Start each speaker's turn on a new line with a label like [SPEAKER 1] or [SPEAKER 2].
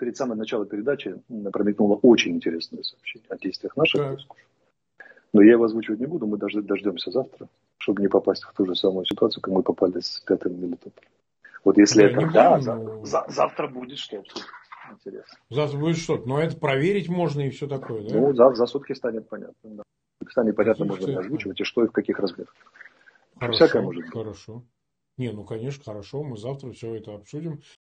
[SPEAKER 1] перед самым началом передачи промелькнуло очень интересное сообщение о действиях наших войск. Но я его озвучивать не буду, мы даже дождемся завтра, чтобы не попасть в ту же самую ситуацию, как мы попали с пятым мелитополем. Вот если
[SPEAKER 2] Да,
[SPEAKER 1] это да,
[SPEAKER 2] будем,
[SPEAKER 1] за-
[SPEAKER 2] но-
[SPEAKER 1] за- завтра будет что-то интересно.
[SPEAKER 2] Завтра будет что-то. Но это проверить можно и все такое, да?
[SPEAKER 1] Ну, за, за сутки станет понятно. Да. Станет понятно, можно ли озвучивать и что и в каких размерах.
[SPEAKER 2] хорошо,
[SPEAKER 1] всякое может быть.
[SPEAKER 2] хорошо. Не, ну, конечно, хорошо. Мы завтра все это обсудим.